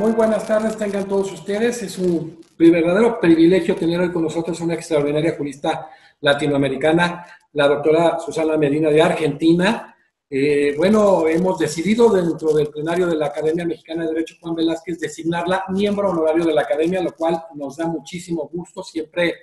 Muy buenas tardes, tengan todos ustedes. Es un verdadero privilegio tener hoy con nosotros una extraordinaria jurista latinoamericana, la doctora Susana Medina de Argentina. Eh, bueno, hemos decidido dentro del plenario de la Academia Mexicana de Derecho Juan Velázquez designarla miembro honorario de la Academia, lo cual nos da muchísimo gusto. Siempre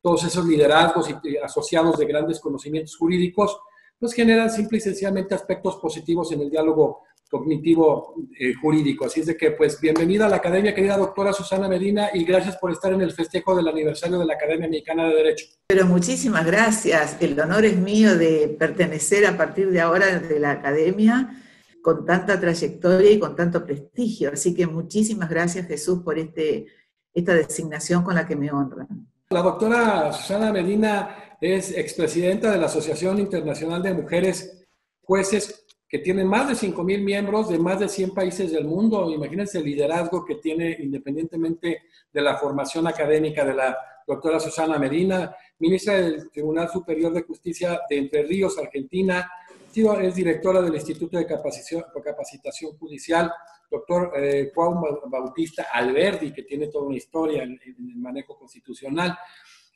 todos esos liderazgos y asociados de grandes conocimientos jurídicos, pues generan simple y sencillamente aspectos positivos en el diálogo cognitivo eh, jurídico. Así es de que, pues, bienvenida a la Academia, querida doctora Susana Medina, y gracias por estar en el festejo del aniversario de la Academia Mexicana de Derecho. Pero muchísimas gracias. El honor es mío de pertenecer a partir de ahora de la Academia con tanta trayectoria y con tanto prestigio. Así que muchísimas gracias, Jesús, por este, esta designación con la que me honran. La doctora Susana Medina es expresidenta de la Asociación Internacional de Mujeres Jueces que tiene más de 5.000 miembros de más de 100 países del mundo. Imagínense el liderazgo que tiene independientemente de la formación académica de la doctora Susana Medina, ministra del Tribunal Superior de Justicia de Entre Ríos, Argentina, es directora del Instituto de Capacitación, Judicial, doctor eh, Juan Bautista Alberdi, que tiene toda una historia en el manejo constitucional.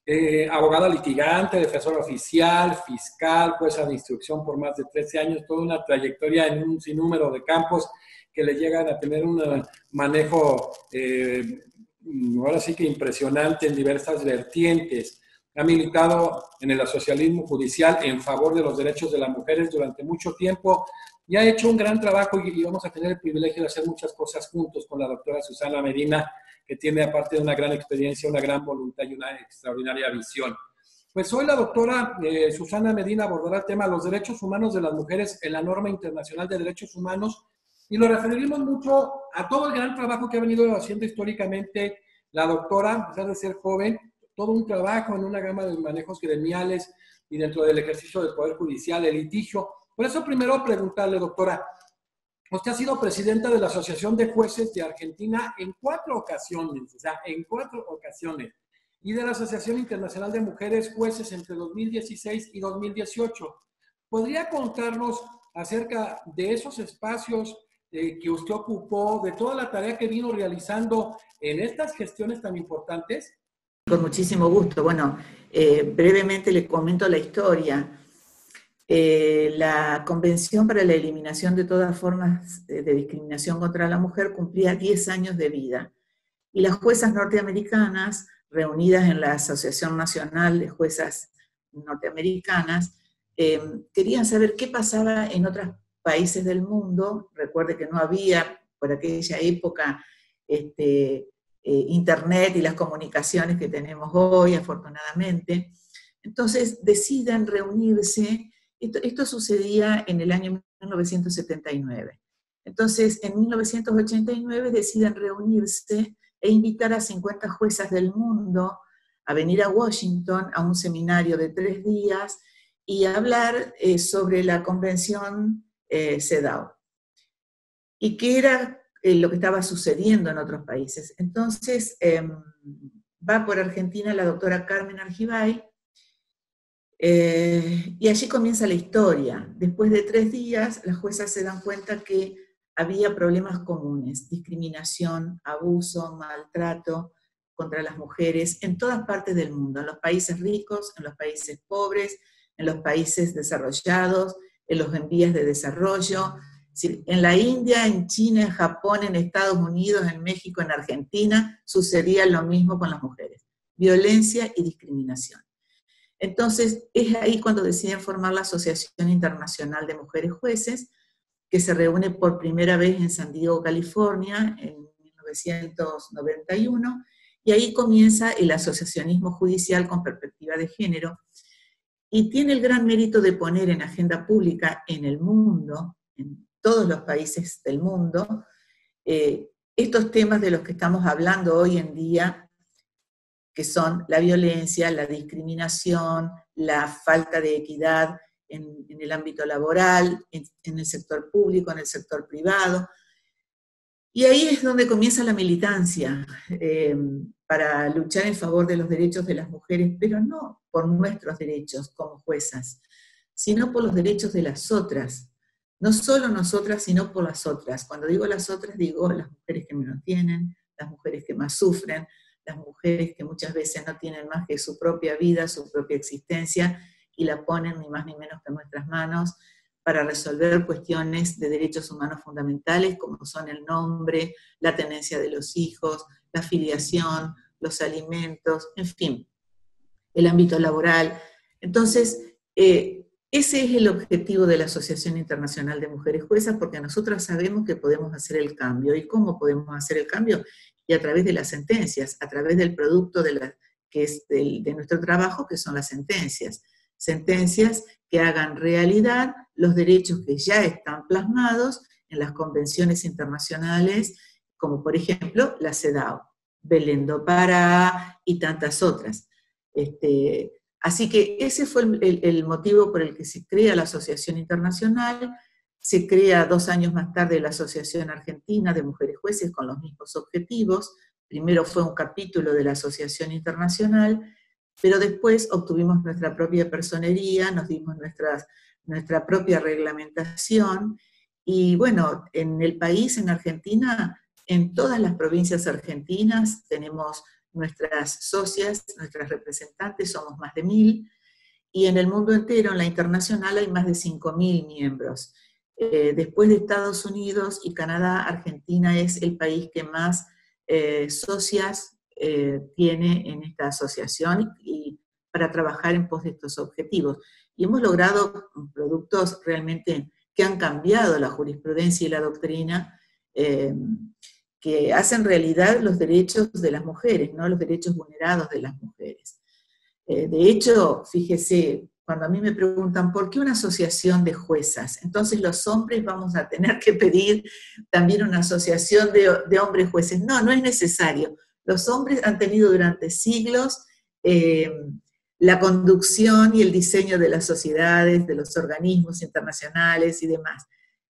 Eh, abogada litigante, defensora oficial, fiscal, jueza de instrucción por más de 13 años, toda una trayectoria en un sinnúmero de campos que le llegan a tener un manejo, eh, ahora sí que impresionante en diversas vertientes. Ha militado en el asocialismo judicial en favor de los derechos de las mujeres durante mucho tiempo y ha hecho un gran trabajo y vamos a tener el privilegio de hacer muchas cosas juntos con la doctora Susana Medina que tiene aparte de una gran experiencia, una gran voluntad y una extraordinaria visión. Pues hoy la doctora eh, Susana Medina abordará el tema de los derechos humanos de las mujeres en la norma internacional de derechos humanos y lo referiremos mucho a todo el gran trabajo que ha venido haciendo históricamente la doctora, a pesar de ser joven, todo un trabajo en una gama de manejos gremiales y dentro del ejercicio del Poder Judicial, el litigio. Por eso primero preguntarle, doctora, Usted ha sido presidenta de la Asociación de Jueces de Argentina en cuatro ocasiones, o sea, en cuatro ocasiones, y de la Asociación Internacional de Mujeres Jueces entre 2016 y 2018. ¿Podría contarnos acerca de esos espacios eh, que usted ocupó, de toda la tarea que vino realizando en estas gestiones tan importantes? Con muchísimo gusto. Bueno, eh, brevemente le comento la historia. Eh, la Convención para la Eliminación de todas formas de discriminación contra la mujer cumplía 10 años de vida y las juezas norteamericanas, reunidas en la Asociación Nacional de Juezas Norteamericanas, eh, querían saber qué pasaba en otros países del mundo. Recuerde que no había por aquella época este, eh, Internet y las comunicaciones que tenemos hoy, afortunadamente. Entonces deciden reunirse esto, sucedía en el año 1979. Entonces, en 1989 deciden reunirse e invitar a 50 juezas del mundo a venir a Washington a un seminario de tres días y hablar eh, sobre la convención eh, CEDAW y qué era eh, lo que estaba sucediendo en otros países. Entonces, em, va por Argentina la doctora Carmen Argibay, eh, y allí comienza la historia. Después de tres días, las juezas se dan cuenta que había problemas comunes, discriminación, abuso, maltrato contra las mujeres en todas partes del mundo, en los países ricos, en los países pobres, en los países desarrollados, en los en vías de desarrollo, en la India, en China, en Japón, en Estados Unidos, en México, en Argentina, sucedía lo mismo con las mujeres. Violencia y discriminación. Entonces, es ahí cuando deciden formar la Asociación Internacional de Mujeres Jueces, que se reúne por primera vez en San Diego, California, en 1991, y ahí comienza el asociacionismo judicial con perspectiva de género, y tiene el gran mérito de poner en agenda pública en el mundo, en todos los países del mundo, eh, estos temas de los que estamos hablando hoy en día que son la violencia, la discriminación, la falta de equidad en, el ámbito laboral, en, el sector público, en el sector privado. Y ahí es donde comienza la militancia eh, para luchar en favor de los derechos de las mujeres, pero no por nuestros derechos como juezas, sino por los derechos de las otras, no solo nosotras, sino por las otras. Cuando digo las otras, digo las mujeres que menos tienen, las mujeres que más sufren, las mujeres que muchas veces no tienen más que su propia vida, su propia existencia, y la ponen ni más ni menos que en nuestras manos para resolver cuestiones de derechos humanos fundamentales como son el nombre, la tenencia de los hijos, la filiación, los alimentos, en fin, el ámbito laboral. Entonces, eh, ese es el objetivo de la Asociación Internacional de Mujeres Juezas, porque nosotros sabemos que podemos hacer el cambio. ¿Y cómo podemos hacer el cambio? Y a través de las sentencias, a través del producto de, la, que es de nuestro trabajo, que son las sentencias. Sentencias que hagan realidad los derechos que ya están plasmados en las convenciones internacionales, como por ejemplo la CEDAW, Belén do Pará y tantas otras. Este, así que ese fue el, motivo por el que se crea la Asociación Internacional, se crea dos años más tarde la Asociación Argentina de Mujeres Jueces con los mismos objetivos. Primero fue un capítulo de la Asociación Internacional, pero después obtuvimos nuestra propia personería, nos dimos nuestra propia reglamentación y bueno, en el país, en Argentina, en todas las provincias argentinas tenemos nuestras socias, nuestras representantes, somos más de mil, y en el mundo entero, en la internacional, hay más de 5.000 miembros. Eh, después de Estados Unidos y Canadá, Argentina es el país que más eh, socias eh, tiene en esta asociación y para trabajar en pos de estos objetivos. Y hemos logrado productos realmente que han cambiado la jurisprudencia y la doctrina que hacen realidad los derechos de las mujeres, no los derechos vulnerados de las mujeres. De hecho, fíjese, cuando a mí me preguntan, ¿por qué una asociación de juezas? Entonces los hombres vamos a tener que pedir también una asociación de, hombres jueces. No, no es necesario. Los hombres han tenido durante siglos eh, la conducción y el diseño de las sociedades, de los organismos internacionales y demás.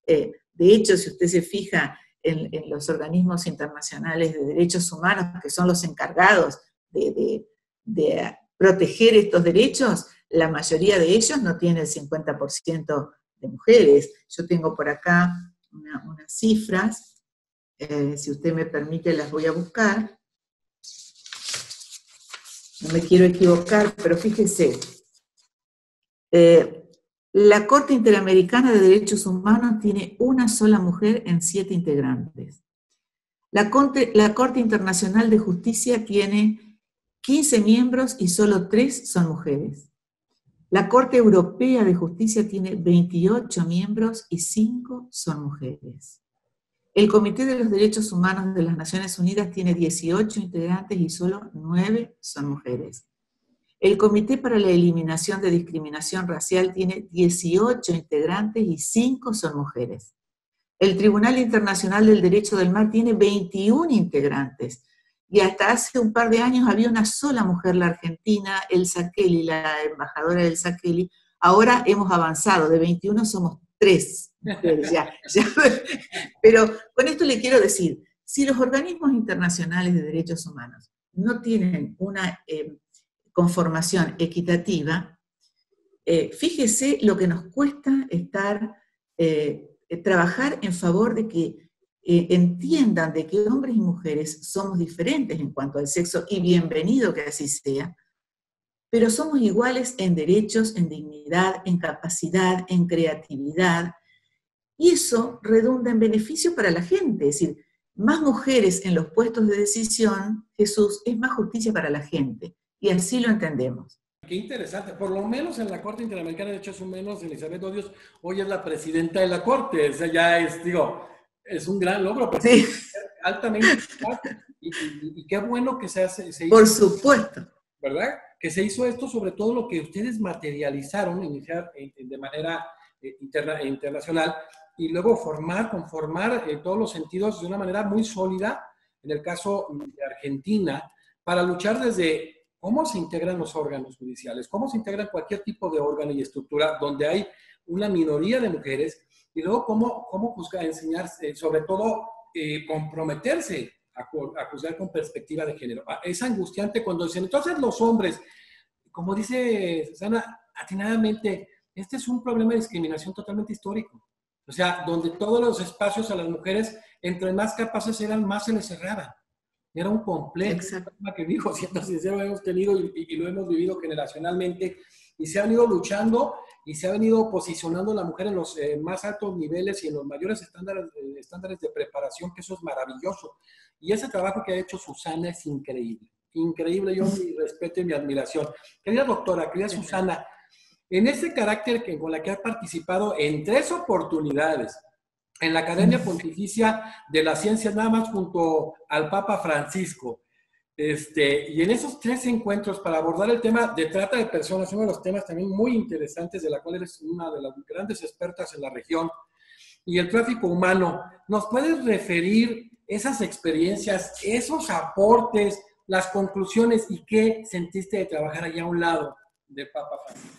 Eh, de hecho, si usted se fija en, los organismos internacionales de derechos humanos, que son los encargados de, proteger estos derechos, la mayoría de ellos no tiene el 50% de mujeres. Yo tengo por acá unas cifras, eh, si usted me permite las voy a buscar. No me quiero equivocar, pero fíjese, eh, la Corte Interamericana de Derechos Humanos tiene una sola mujer en siete integrantes. La Corte, Internacional de Justicia tiene 15 miembros y solo tres son mujeres. La Corte Europea de Justicia tiene 28 miembros y cinco son mujeres. El Comité de los Derechos Humanos de las Naciones Unidas tiene 18 integrantes y solo nueve son mujeres. El Comité para la Eliminación de Discriminación Racial tiene 18 integrantes y 5 son mujeres. El Tribunal Internacional del Derecho del Mar tiene 21 integrantes. Y hasta hace un par de años había una sola mujer, la argentina, Elsa Kelly, la embajadora Elsa Kelly. Ahora hemos avanzado, de 21 somos 3 Pero con esto le quiero decir, si los organismos internacionales de derechos humanos no tienen una eh, conformación equitativa, eh, fíjese lo que nos cuesta estar, eh, trabajar en favor de que eh, entiendan de que hombres y mujeres somos diferentes en cuanto al sexo y bienvenido que así sea, pero somos iguales en derechos, en dignidad, en capacidad, en creatividad, y eso redunda en beneficio para la gente, es decir, más mujeres en los puestos de decisión, Jesús, es más justicia para la gente. Y así lo entendemos. Qué interesante. Por lo menos en la Corte Interamericana de Derechos Humanos, Elizabeth Odios hoy es la presidenta de la Corte. O sea, ya es, digo, es un gran logro. Sí. Altamente. Y, y, qué bueno que se hace. Se hizo, Por supuesto. ¿Verdad? Que se hizo esto sobre todo lo que ustedes materializaron, iniciar de manera eh, interna, internacional y luego formar, conformar en todos los sentidos de una manera muy sólida, en el caso de Argentina, para luchar desde cómo se integran los órganos judiciales, cómo se integra cualquier tipo de órgano y estructura donde hay una minoría de mujeres y luego cómo, cómo juzgar, enseñarse, sobre todo eh, comprometerse a, juzgar con perspectiva de género. Ah, es angustiante cuando dicen, entonces los hombres, como dice Susana, atinadamente, este es un problema de discriminación totalmente histórico. O sea, donde todos los espacios a las mujeres, entre más capaces eran, más se les cerraban. Era un complejo que dijo, siendo sincero, hemos tenido y, lo hemos vivido generacionalmente y se ha venido luchando y se ha venido posicionando la mujer en los eh, más altos niveles y en los mayores estándares, eh, estándares de preparación, que eso es maravilloso. Y ese trabajo que ha hecho Susana es increíble, increíble, yo mi respeto y mi admiración. Querida doctora, querida Susana, en ese carácter que, con la que ha participado en tres oportunidades, en la Academia Pontificia de las Ciencias, nada más junto al Papa Francisco. Este, y en esos tres encuentros para abordar el tema de trata de personas, uno de los temas también muy interesantes, de la cual eres una de las grandes expertas en la región, y el tráfico humano, ¿nos puedes referir esas experiencias, esos aportes, las conclusiones y qué sentiste de trabajar allá a un lado del Papa Francisco?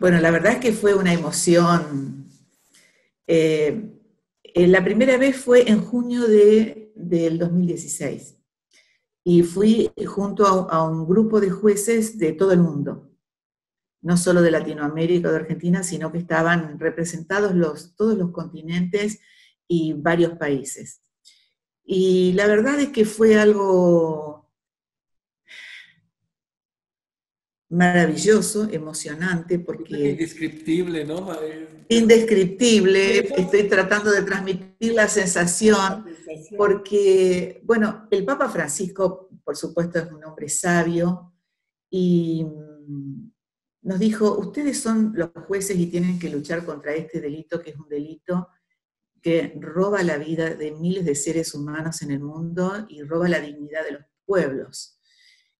Bueno, la verdad es que fue una emoción. Eh, eh, la primera vez fue en junio de, del 2016 y fui junto a, un grupo de jueces de todo el mundo, no solo de Latinoamérica o de Argentina, sino que estaban representados los, todos los continentes y varios países. Y la verdad es que fue algo maravilloso, emocionante, porque... Indescriptible, ¿no? Indescriptible, estoy tratando de transmitir la sensación, porque, bueno, el Papa Francisco, por supuesto, es un hombre sabio y mm, nos dijo, ustedes son los jueces y tienen que luchar contra este delito, que es un delito que roba la vida de miles de seres humanos en el mundo y roba la dignidad de los pueblos.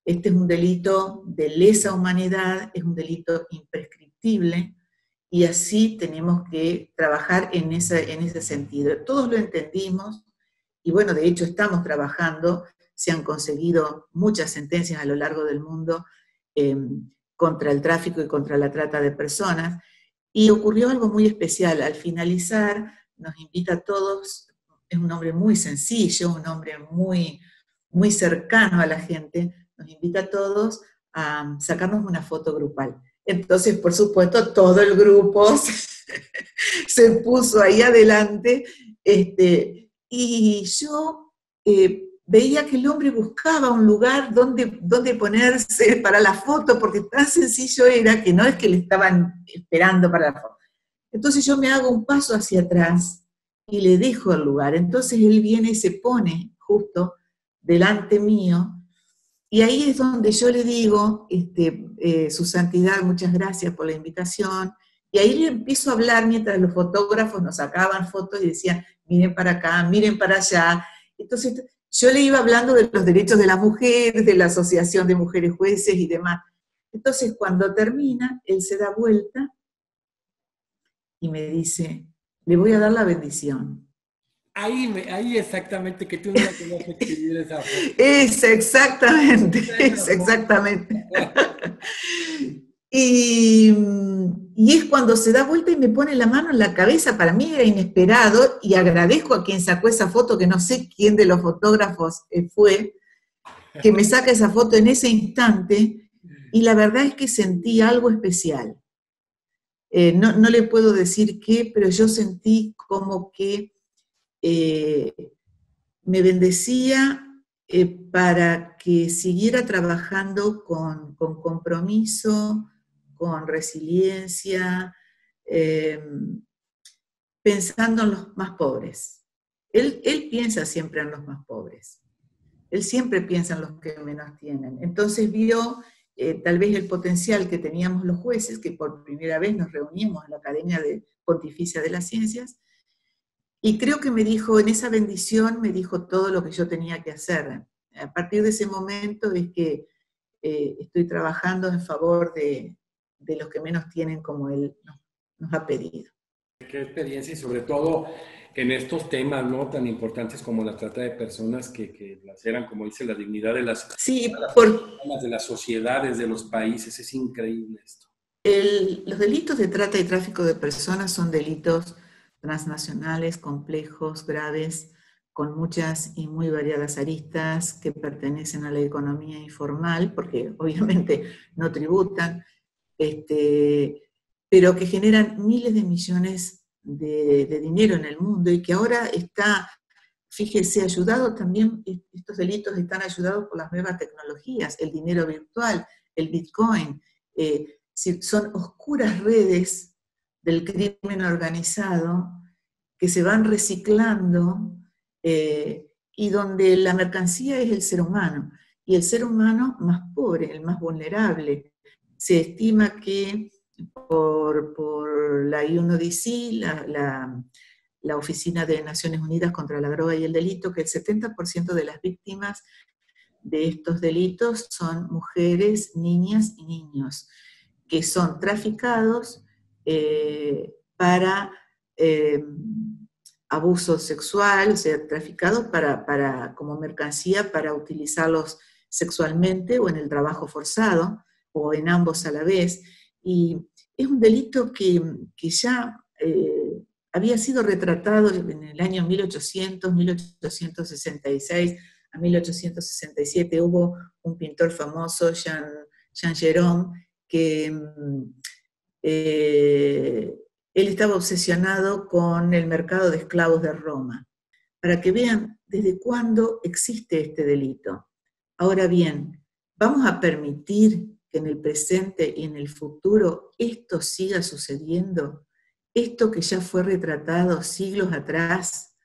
Este es un delito de lesa humanidad, es un delito imprescriptible y así tenemos que trabajar en, ese, en ese sentido. Todos lo entendimos y bueno, de hecho estamos trabajando, se han conseguido muchas sentencias a lo largo del mundo em, contra el tráfico y contra la trata de personas. Y ocurrió algo muy especial. Al finalizar, nos invita a todos, es un hombre muy sencillo, un hombre muy, muy cercano a la gente, nos invita a todos a sacarnos una foto grupal. Entonces, por supuesto, todo el grupo se, puso ahí adelante este, y yo eh, veía que el hombre buscaba un lugar donde, donde ponerse para la foto, porque tan sencillo era que no es que le estaban esperando para la foto. Entonces yo me hago un paso hacia atrás y le dejo el lugar. Entonces él viene y se pone justo delante mío y ahí es donde yo le digo, este, eh, Su Santidad, muchas gracias por la invitación. Y ahí le empiezo a hablar mientras los fotógrafos nos sacaban fotos y decían, miren para acá, miren para allá. Entonces yo le iba hablando de los derechos de las mujeres, de la Asociación de Mujeres Jueces y demás. Entonces cuando termina, él se da vuelta y me dice, le voy a dar la bendición. Ahí, ahí exactamente que tú no querías escribir esa foto. Es exactamente, es exactamente. y, y, es cuando se da vuelta y me pone la mano en la cabeza, para mí era inesperado y agradezco a quien sacó esa foto, que no sé quién de los fotógrafos eh, fue, que me saca esa foto en ese instante y la verdad es que sentí algo especial. Eh, no, no le puedo decir qué, pero yo sentí como que eh, me bendecía eh, para que siguiera trabajando con, compromiso, con resiliencia, eh, pensando en los más pobres. Él, piensa siempre en los más pobres. Él siempre piensa en los que menos tienen. Entonces vio tal vez el potencial que teníamos los jueces, que por primera vez nos reuníamos en la Academia de Pontificia de las Ciencias, y creo que me dijo, en esa bendición me dijo todo lo que yo tenía que hacer. A partir de ese momento es que eh, estoy trabajando en favor de, los que menos tienen como Él nos, ha pedido. Qué experiencia y sobre todo en estos temas no tan importantes como la trata de personas que, que laceran, como dice, la dignidad de las, sí, por, de las sociedades, de los países. Es increíble esto. los delitos de trata y tráfico de personas son delitos transnacionales, complejos, graves, con muchas y muy variadas aristas que pertenecen a la economía informal, porque obviamente no tributan, este, pero que generan miles de millones de, dinero en el mundo y que ahora está, fíjese, ayudado también, estos delitos están ayudados por las nuevas tecnologías, el dinero virtual, el Bitcoin, eh, son oscuras redes del crimen organizado que se van reciclando eh, y donde la mercancía es el ser humano, y el ser humano más pobre, el más vulnerable. Se estima que por, la UNODC, la, la, Oficina de Naciones Unidas contra la Droga y el Delito, que el 70% de las víctimas de estos delitos son mujeres, niñas y niños, que son traficados eh, para eh, abuso sexual, o sea, traficados para, para, como mercancía para utilizarlos sexualmente o en el trabajo forzado, o en ambos a la vez. Y es un delito que, ya eh, había sido retratado en el año 1800, 1866 a 1867. Hubo un pintor famoso, Jean, Jean Jérôme, que mm, eh, él estaba obsesionado con el mercado de esclavos de Roma, para que vean desde cuándo existe este delito. Ahora bien, ¿vamos a permitir que en el presente y en el futuro esto siga sucediendo? Esto que ya fue retratado siglos atrás.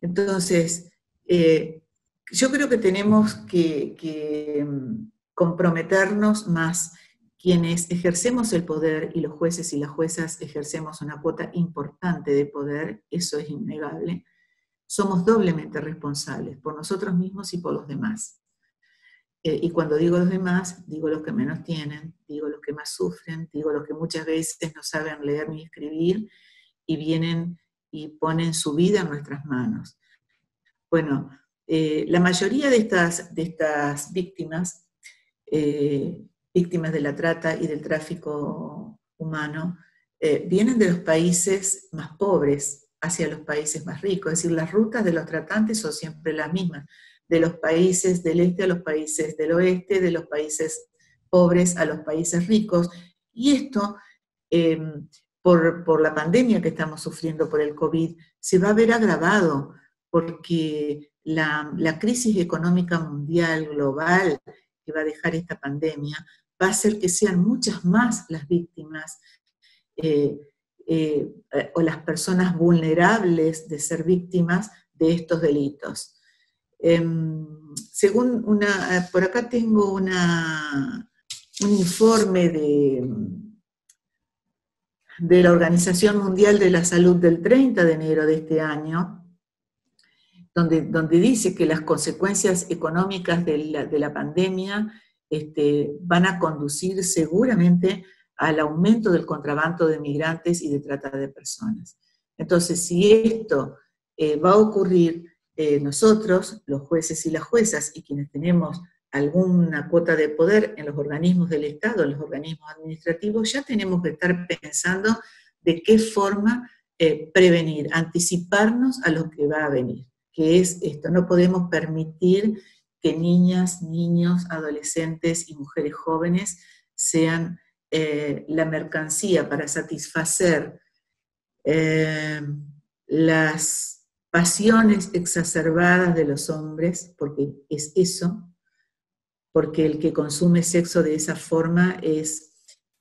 Entonces, eh, yo creo que tenemos que mm, comprometernos más quienes ejercemos el poder y los jueces y las juezas ejercemos una cuota importante de poder, eso es innegable, somos doblemente responsables por nosotros mismos y por los demás. Eh, y cuando digo los demás, digo los que menos tienen, digo los que más sufren, digo los que muchas veces no saben leer ni escribir y vienen y ponen su vida en nuestras manos. Bueno, eh, la mayoría de estas, de estas víctimas eh, víctimas de la trata y del tráfico humano, eh, vienen de los países más pobres hacia los países más ricos. Es decir, las rutas de los tratantes son siempre las mismas, de los países del este a los países del oeste, de los países pobres a los países ricos. Y esto, em, por, la pandemia que estamos sufriendo por el COVID, se va a ver agravado porque la crisis económica mundial, global, va a dejar esta pandemia, va a hacer que sean muchas más las víctimas eh, eh, o las personas vulnerables de ser víctimas de estos delitos. Em, según una, por acá tengo un informe de, de la Organización Mundial de la Salud del 30 de enero de este año, donde, donde dice que las consecuencias económicas de la, de la pandemia este, van a conducir seguramente al aumento del contrabando de migrantes y de trata de personas. Entonces, si esto eh, va a ocurrir, eh, nosotros, los jueces y las juezas, y quienes tenemos alguna cuota de poder en los organismos del Estado, en los organismos administrativos, ya tenemos que estar pensando de qué forma eh, prevenir, anticiparnos a lo que va a venir, es esto, no podemos permitir que niñas, niños, adolescentes y mujeres jóvenes sean eh, la mercancía para satisfacer eh, las pasiones exacerbadas de los hombres, porque es eso, porque el que consume sexo de esa forma es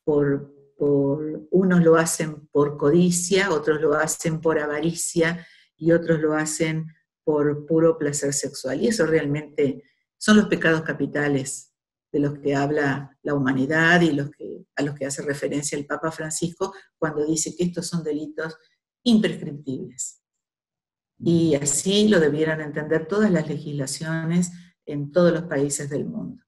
por, por, unos lo hacen por codicia, otros lo hacen por avaricia y otros lo hacen por puro placer sexual. Y eso realmente son los pecados capitales de los que habla la humanidad y los que, a los que hace referencia el Papa Francisco cuando dice que estos son delitos imprescriptibles. Y así lo debieran entender todas las legislaciones en todos los países del mundo.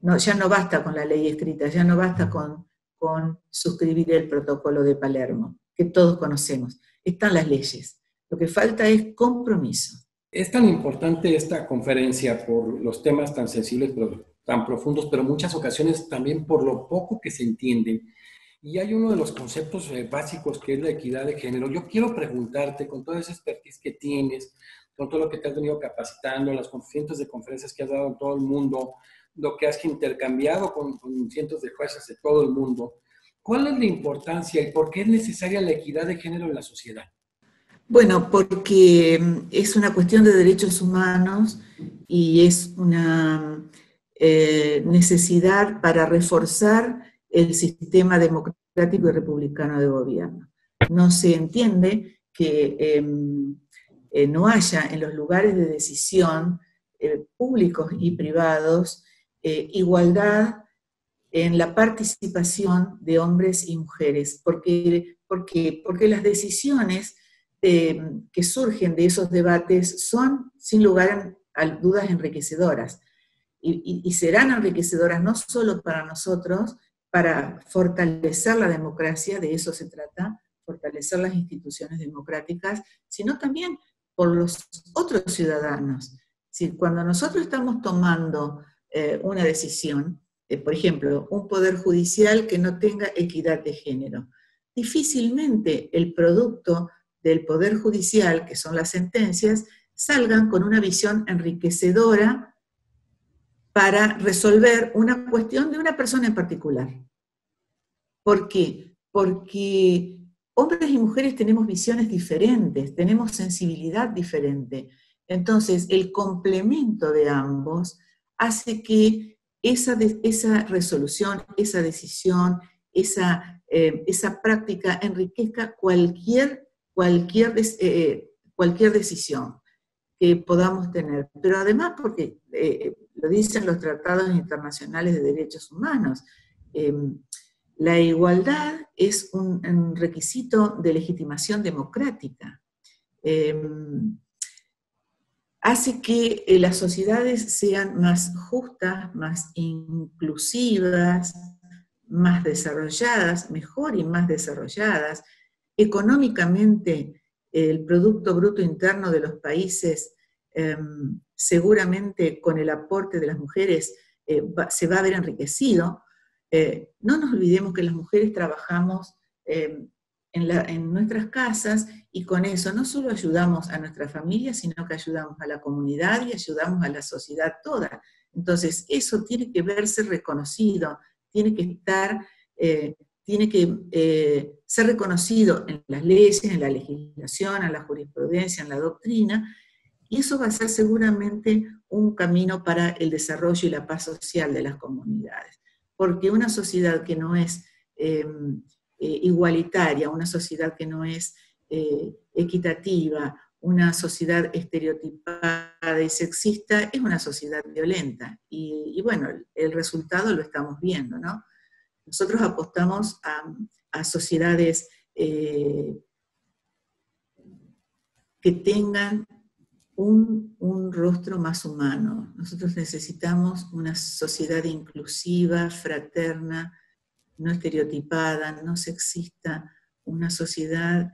No, ya no basta con la ley escrita, ya no basta con, con suscribir el protocolo de Palermo, que todos conocemos. Están las leyes. Lo que falta es compromiso. Es tan importante esta conferencia por los temas tan sensibles, pero tan profundos, pero muchas ocasiones también por lo poco que se entienden. Y hay uno de los conceptos eh, básicos que es la equidad de género. Yo quiero preguntarte, con toda esa expertise que tienes, con todo lo que te has venido capacitando, las cientos de conferencias que has dado en todo el mundo, lo que has intercambiado con, con cientos de jueces de todo el mundo, ¿Cuál es la importancia y por qué es necesaria la equidad de género en la sociedad? Bueno, porque mm, es una cuestión de derechos humanos y es una eh, necesidad para reforzar el sistema democrático y republicano de gobierno. No se entiende que em, eh, no haya en los lugares de decisión eh, públicos y privados igualdad en la participación de hombres y mujeres, porque, porque, porque las decisiones que surgen de esos debates son, sin lugar a dudas, enriquecedoras y, serán enriquecedoras no solo para nosotros, para fortalecer la democracia, de eso se trata, fortalecer las instituciones democráticas, sino también por los otros ciudadanos. Si cuando nosotros estamos tomando eh, una decisión, eh, por ejemplo, un poder judicial que no tenga equidad de género, difícilmente el producto del poder judicial, que son las sentencias, salgan con una visión enriquecedora para resolver una cuestión de una persona en particular. ¿Por qué? Porque hombres y mujeres tenemos visiones diferentes, tenemos sensibilidad diferente. Entonces, el complemento de ambos hace que esa, esa resolución, esa decisión, esa, eh, esa práctica enriquezca cualquier, cualquier, eh, cualquier decisión que podamos tener. Pero además porque eh, lo dicen los tratados internacionales de derechos humanos, em, la igualdad es un, requisito de legitimación democrática. Em, hace que eh, las sociedades sean más justas, más inclusivas, más desarrolladas, mejor y más desarrolladas. Económicamente, el Producto Bruto Interno de los países em, seguramente con el aporte de las mujeres eh, se va a ver enriquecido. Eh, no nos olvidemos que las mujeres trabajamos em, en, nuestras casas y con eso no solo ayudamos a nuestra familia, sino que ayudamos a la comunidad y ayudamos a la sociedad toda. Entonces, eso tiene que verse reconocido, tiene que estar, eh, tiene que ser reconocido en las leyes, en la legislación, en la jurisprudencia, en la doctrina, y eso va a ser seguramente un camino para el desarrollo y la paz social de las comunidades. Porque una sociedad que no es em, eh, igualitaria, una sociedad que no es eh, equitativa, una sociedad estereotipada y sexista, es una sociedad violenta. Y, bueno, el, resultado lo estamos viendo, ¿no? Nosotros apostamos a, sociedades eh, que tengan un, rostro más humano. Nosotros necesitamos una sociedad inclusiva, fraterna, no estereotipada, no sexista, una sociedad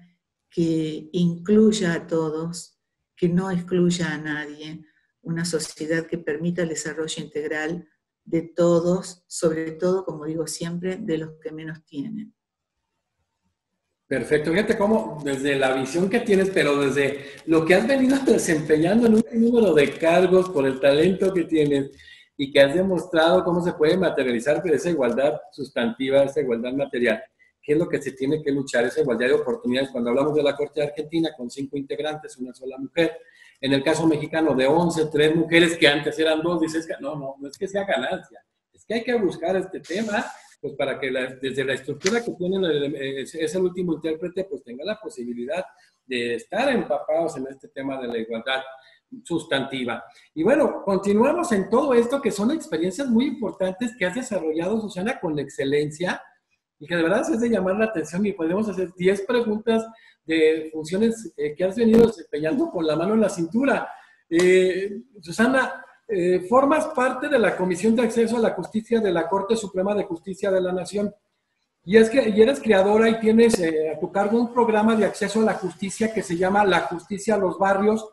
que incluya a todos, que no excluya a nadie, una sociedad que permita el desarrollo integral de todos, sobre todo, como digo siempre, de los que menos tienen. Perfecto. Fíjate cómo desde la visión que tienes, pero desde lo que has venido desempeñando en un número de cargos por el talento que tienes y que has demostrado cómo se puede materializar esa igualdad sustantiva, esa igualdad material. ¿Qué es lo que se tiene que luchar? Esa igualdad de oportunidades. Cuando hablamos de la Corte de Argentina, con cinco integrantes, una sola mujer. En el caso mexicano, de 11, tres mujeres que antes eran dos, dices que no, no, no es que sea ganancia. Es que hay que buscar este tema pues para que desde la estructura que tiene ese el último intérprete, pues tenga la posibilidad de estar empapados en este tema de la igualdad sustantiva. Y bueno, continuamos en todo esto, que son experiencias muy importantes que has desarrollado, Susana, con excelencia y que de verdad se hace llamar la atención y podemos hacer 10 preguntas de funciones eh, que has venido desempeñando con la mano en la cintura. Eh, Susana, eh, formas parte de la Comisión de Acceso a la Justicia de la Corte Suprema de Justicia de la Nación. Y es que y eres creadora y tienes a tu cargo un programa de acceso a la justicia que se llama La Justicia a los Barrios,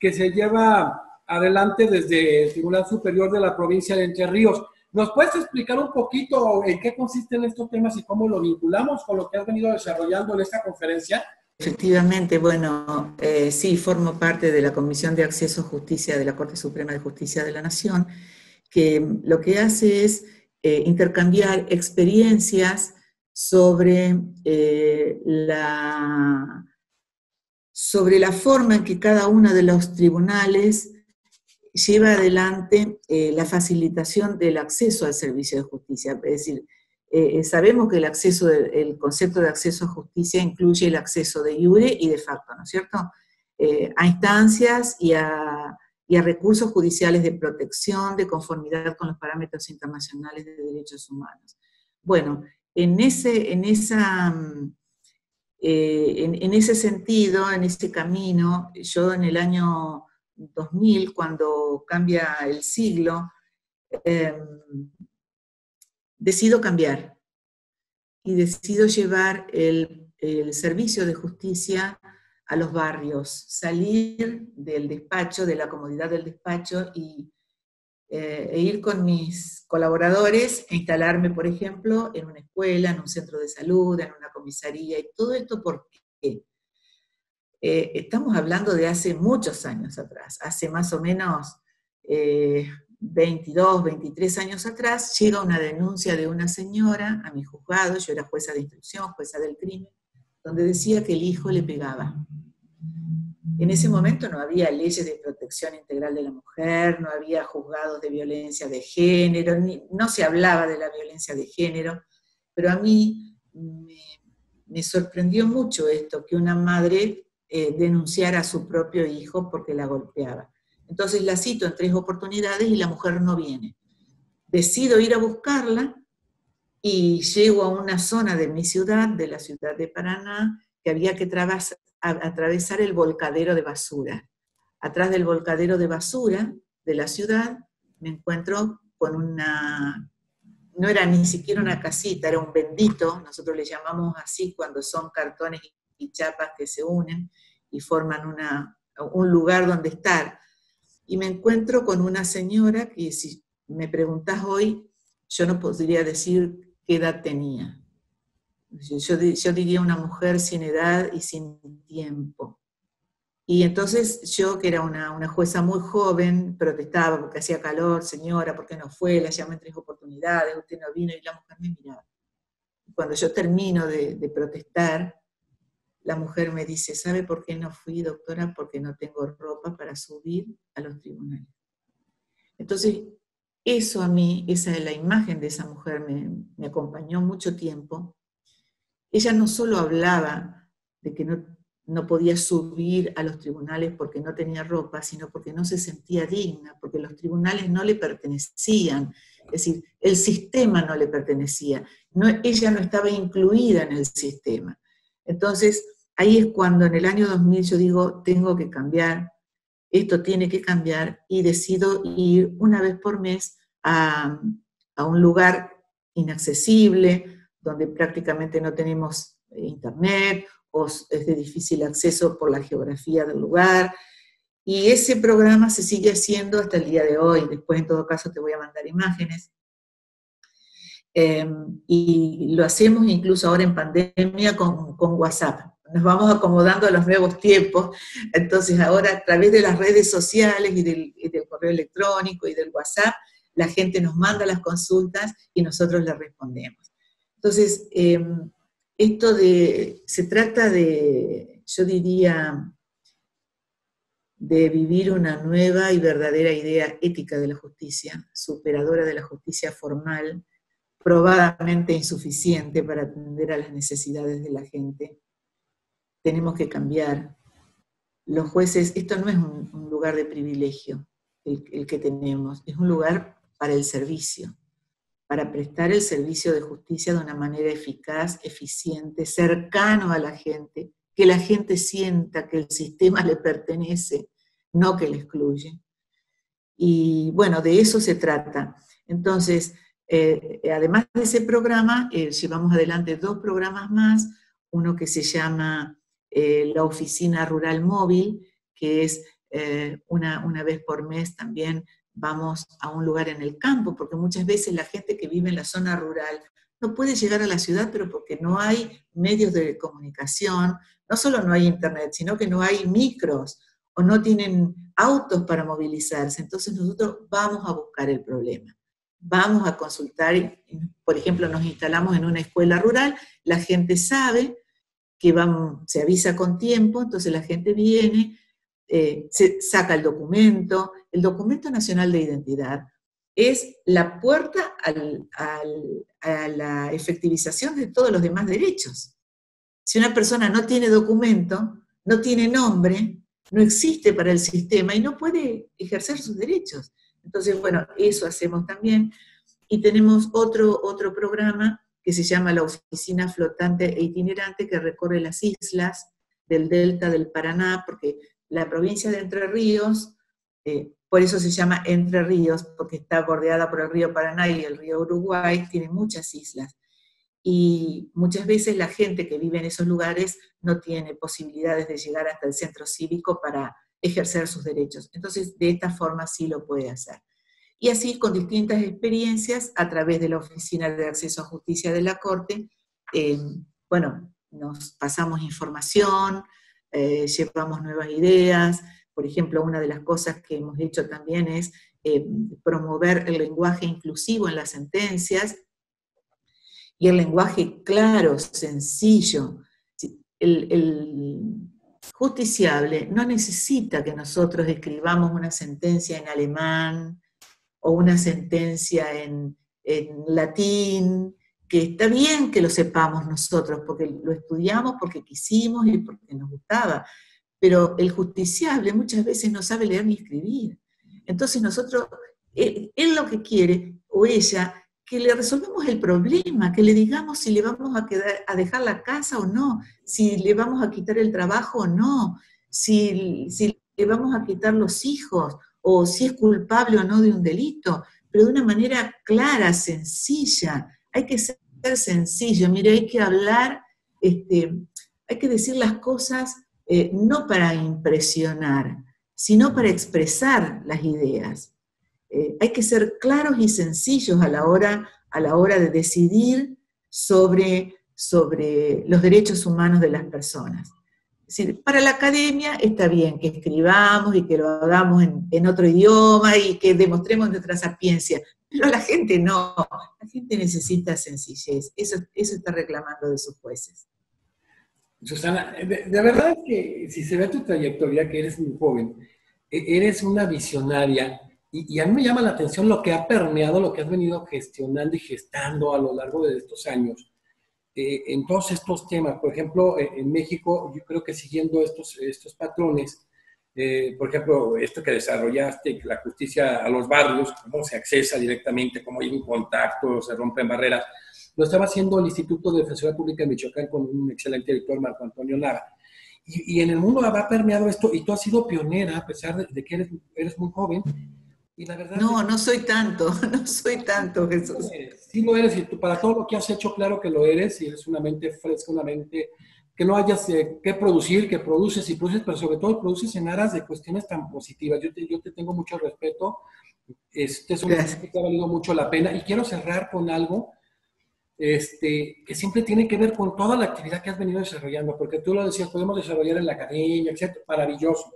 que se lleva adelante desde el Tribunal Superior de la provincia de Entre Ríos. ¿Nos puedes explicar un poquito en qué consisten estos temas y cómo lo vinculamos con lo que has venido desarrollando en esta conferencia? Efectivamente, bueno, eh, sí, formo parte de la Comisión de Acceso a Justicia de la Corte Suprema de Justicia de la Nación, que lo que hace es eh, intercambiar experiencias sobre eh, la, sobre la forma en que cada uno de los tribunales lleva adelante la facilitación del acceso al servicio de justicia. Es decir, eh, sabemos que el, acceso el concepto de acceso a justicia incluye el acceso de jure y de facto, ¿no es cierto? a instancias y a, y a recursos judiciales de protección de conformidad con los parámetros internacionales de derechos humanos. Bueno, en ese, en esa, mm, eh, en, ese sentido, en ese camino, yo en el año 2000, cuando cambia el siglo, em, decido cambiar y decido llevar el, servicio de justicia a los barrios, salir del despacho, de la comodidad del despacho y, eh, e ir con mis colaboradores e instalarme, por ejemplo, en una escuela, en un centro de salud, en una comisaría, y todo esto porque eh, estamos hablando de hace muchos años atrás, hace más o menos 22, eh, 23 años atrás, llega una denuncia de una señora a mi juzgado, yo era jueza de instrucción, jueza del crimen, donde decía que el hijo le pegaba. En ese momento no había leyes de protección integral de la mujer, no había juzgados de violencia de género, no se hablaba de la violencia de género, pero a mí me, sorprendió mucho esto, que una madre eh, denunciara a su propio hijo porque la golpeaba. Entonces la cito en tres oportunidades y la mujer no viene. Decido ir a buscarla y llego a una zona de mi ciudad, de la ciudad de Paraná, que había que atravesar el volcadero de basura. Atrás del volcadero de basura de la ciudad me encuentro con una, no era ni siquiera una casita, era un bendito, nosotros le llamamos así cuando son cartones y chapas que se unen y forman una, un lugar donde estar. Y me encuentro con una señora que si me preguntas hoy, yo no podría decir qué edad tenía. Yo, diría una mujer sin edad y sin tiempo. Y entonces yo, que era una, jueza muy joven, protestaba porque hacía calor, señora, ¿por qué no fue? La llamé en tres oportunidades, usted no vino y la mujer me miraba. Cuando yo termino de, de protestar, la mujer me dice, ¿sabe por qué no fui, doctora? Porque no tengo ropa para subir a los tribunales. Entonces, eso a mí, esa es la imagen de esa mujer, me, acompañó mucho tiempo. Ella no solo hablaba de que no, no podía subir a los tribunales porque no tenía ropa, sino porque no se sentía digna, porque los tribunales no le pertenecían, es decir, el sistema no le pertenecía, ella no estaba incluida en el sistema. Entonces, ahí es cuando en el año 2000 yo digo, tengo que cambiar, esto tiene que cambiar y decido ir una vez por mes a, un lugar inaccesible, donde prácticamente no tenemos internet o es de difícil acceso por la geografía del lugar. Y ese programa se sigue haciendo hasta el día de hoy. Después, en todo caso, te voy a mandar imágenes. Em, y lo hacemos incluso ahora en pandemia con WhatsApp nos vamos acomodando a los nuevos tiempos. Entonces ahora a través de las redes sociales y del, correo electrónico y del WhatsApp, la gente nos manda las consultas y nosotros le respondemos. Entonces, em, esto de, se trata de, yo diría, de vivir una nueva y verdadera idea ética de la justicia, superadora de la justicia formal, probadamente insuficiente para atender a las necesidades de la gente tenemos que cambiar. Los jueces, esto no es un, lugar de privilegio el, que tenemos, es un lugar para el servicio, para prestar el servicio de justicia de una manera eficaz, eficiente, cercano a la gente, que la gente sienta que el sistema le pertenece, no que le excluye. Y bueno, de eso se trata. Entonces, eh, además de ese programa, eh, llevamos adelante dos programas más, uno que se llama eh, la oficina rural móvil, que es eh, una, una vez por mes también vamos a un lugar en el campo, porque muchas veces la gente que vive en la zona rural no puede llegar a la ciudad, pero porque no hay medios de comunicación, no solo no hay internet, sino que no hay micros o no tienen autos para movilizarse. Entonces nosotros vamos a buscar el problema. vamos a consultar, por ejemplo, nos instalamos en una escuela rural, la gente sabe que se avisa con tiempo, entonces la gente viene, eh, se saca el documento, el documento nacional de identidad es la puerta a la efectivización de todos los demás derechos. Si una persona no tiene documento, no tiene nombre, no existe para el sistema y no puede ejercer sus derechos. Entonces, bueno, eso hacemos también. Y tenemos otro, otro programa que se llama la Oficina Flotante e Itinerante, que recorre las islas del delta del Paraná, porque la provincia de Entre Ríos, eh, por eso se llama Entre Ríos, porque está bordeada por el río Paraná y el río Uruguay, tiene muchas islas. Y muchas veces la gente que vive en esos lugares no tiene posibilidades de llegar hasta el centro cívico para ejercer sus derechos. Entonces, de esta forma sí lo puede hacer. Y así, con distintas experiencias, a través de la Oficina de Acceso a Justicia de la Corte, eh, bueno, nos pasamos información, eh, llevamos nuevas ideas. Por ejemplo, una de las cosas que hemos hecho también es eh, promover el lenguaje inclusivo en las sentencias y el lenguaje claro, sencillo. el justiciable no necesita que nosotros escribamos una sentencia en alemán, o una sentencia en, latín, que está bien que lo sepamos nosotros, porque lo estudiamos, porque quisimos y porque nos gustaba, pero el justiciable muchas veces no sabe leer ni escribir. Entonces nosotros, él, lo que quiere, o ella, que le resolvamos el problema, que le digamos si le vamos a, quedar, a dejar la casa o no, si le vamos a quitar el trabajo o no, si, si le vamos a quitar los hijos o si es culpable o no de un delito, pero de una manera clara, sencilla. Hay que ser sencillo, mire, hay que hablar, este, hay que decir las cosas eh, no para impresionar, sino para expresar las ideas. Eh, hay que ser claros y sencillos a la hora, a la hora de decidir sobre, sobre los derechos humanos de las personas para la academia está bien que escribamos y que lo hagamos en, otro idioma y que demostremos nuestra sapiencia, pero la gente no, la gente necesita sencillez, eso, eso está reclamando de sus jueces. Susana, de, verdad es que si se ve tu trayectoria, que eres muy joven, e, eres una visionaria y, y, a mí me llama la atención lo que ha permeado, lo que has venido gestionando y gestando a lo largo de estos años eh, en todos estos temas. Por ejemplo, eh, en México, yo creo que siguiendo estos, estos patrones, eh, por ejemplo, esto que desarrollaste, la justicia a los barrios, cómo se accesa directamente, cómo hay un contacto, se rompen barreras, lo estaba haciendo el Instituto de Defensoría Pública de Michoacán con un excelente director, Marco Antonio Nava. Y, en el mundo ha permeado esto y tú has sido pionera, a pesar de, de que eres, eres muy joven, no, no soy tanto, no soy tanto, Jesús. Sí lo eres, y para todo lo que has hecho, claro que lo eres, y eres una mente fresca, una mente que no hayas eh, que producir, que produces y produces, pero sobre todo produces en aras de cuestiones tan positivas. Yo te, yo te tengo mucho respeto, este es un que ha valido mucho la pena, y quiero cerrar con algo este, que siempre tiene que ver con toda la actividad que has venido desarrollando, porque tú lo decías, podemos desarrollar en la academia, etc., maravilloso,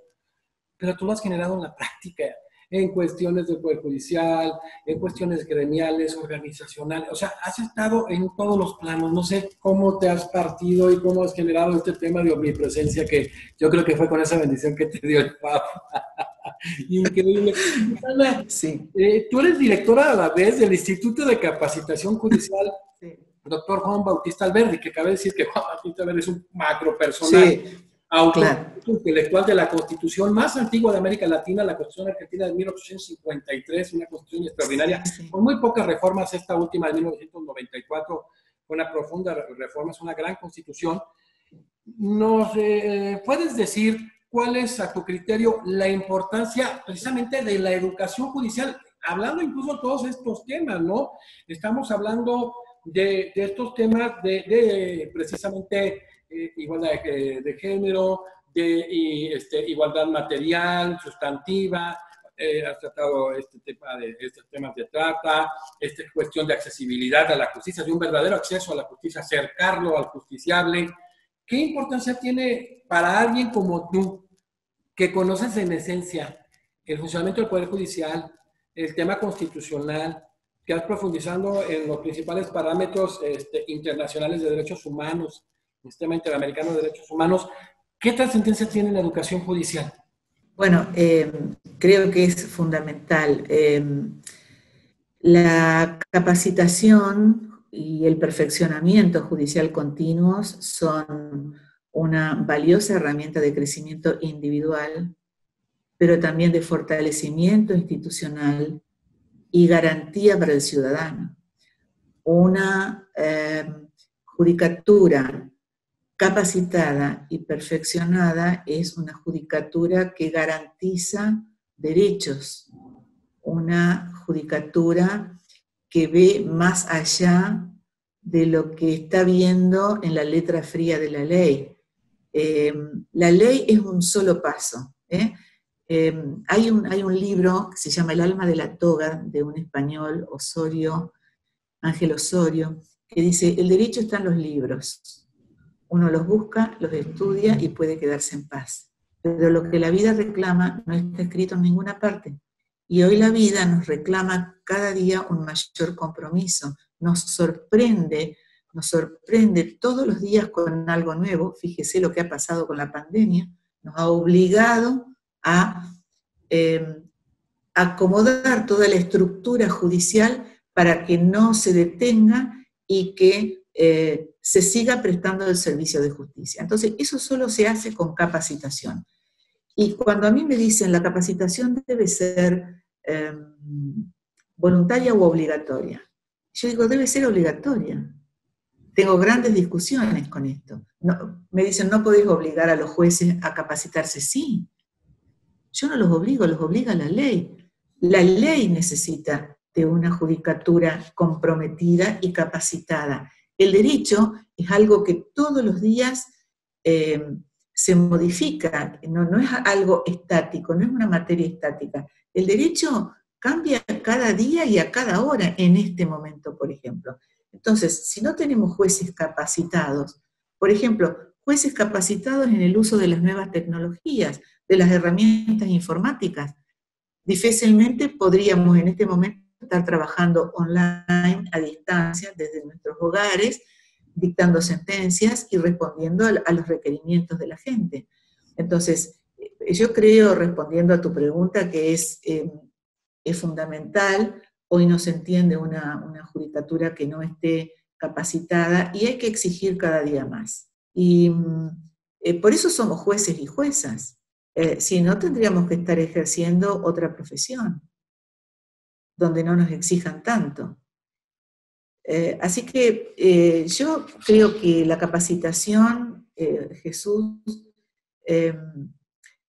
pero tú lo has generado en la práctica en cuestiones del Poder Judicial, en cuestiones gremiales, organizacionales. O sea, has estado en todos los planos. No sé cómo te has partido y cómo has generado este tema de omnipresencia que yo creo que fue con esa bendición que te dio el Papa. Increíble. Sí. Eh, tú eres directora a la vez del Instituto de Capacitación Judicial. Doctor Juan Bautista Alberdi, que cabe decir que Juan Bautista Alberdi es un macro personal. Sí autor intelectual de la constitución más antigua de América Latina, la constitución argentina de 1853, una constitución extraordinaria, con muy pocas reformas, esta última de 1994 fue una profunda reforma, es una gran constitución. ¿Nos eh, puedes decir cuál es a tu criterio la importancia precisamente de la educación judicial? Hablando incluso de todos estos temas, ¿no? Estamos hablando de, de estos temas de, de precisamente eh, igualdad de, género, de este, igualdad material, sustantiva, eh, has tratado este tema de, estos temas de trata, esta cuestión de accesibilidad a la justicia, de un verdadero acceso a la justicia, acercarlo al justiciable. ¿Qué importancia tiene para alguien como tú, que conoces en esencia el funcionamiento del Poder Judicial, el tema constitucional, que has profundizado en los principales parámetros este, internacionales de derechos humanos, el sistema interamericano de derechos humanos. ¿Qué trascendencia tiene la educación judicial? Bueno, eh, creo que es fundamental. Eh, la capacitación y el perfeccionamiento judicial continuos son una valiosa herramienta de crecimiento individual, pero también de fortalecimiento institucional y garantía para el ciudadano. Una eh, judicatura capacitada y perfeccionada es una judicatura que garantiza derechos, una judicatura que ve más allá de lo que está viendo en la letra fría de la ley. Eh, la ley es un solo paso. ¿eh? Eh, hay, un, hay, un, libro que se llama El alma de la toga, de un español, Osorio, Ángel Osorio, que dice, el derecho está en los libros. Uno los busca, los estudia y puede quedarse en paz. Pero lo que la vida reclama no está escrito en ninguna parte. Y hoy la vida nos reclama cada día un mayor compromiso, nos sorprende, nos sorprende todos los días con algo nuevo. Fíjese lo que ha pasado con la pandemia, nos ha obligado a em, acomodar toda la estructura judicial para que no se detenga y que eh, se siga prestando el servicio de justicia. Entonces, eso solo se hace con capacitación. Y cuando a mí me dicen la capacitación debe ser em, voluntaria u obligatoria, yo digo, debe ser obligatoria. Tengo grandes discusiones con esto. me dicen, no podéis obligar a los jueces a capacitarse. Sí, yo no los obligo, los obliga la ley. La ley necesita de una judicatura comprometida y capacitada. El derecho es algo que todos los días eh, se modifica, no, no es algo estático, no es una materia estática. El derecho cambia cada día y a cada hora en este momento, por ejemplo. Entonces, si no tenemos jueces capacitados, por ejemplo, jueces capacitados en el uso de las nuevas tecnologías, de las herramientas informáticas. Difícilmente podríamos en este momento estar trabajando online a distancia desde nuestros hogares, dictando sentencias y respondiendo a los requerimientos de la gente. Entonces, yo creo, respondiendo a tu pregunta, que es, eh, es fundamental, hoy no se entiende una, una judicatura que no esté capacitada y hay que exigir cada día más. Y mm, eh, por eso somos jueces y juezas. Eh, si no, tendríamos que estar ejerciendo otra profesión, donde no nos exijan tanto. Eh, así que eh, yo creo que la capacitación, Jesús,